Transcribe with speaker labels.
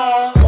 Speaker 1: call.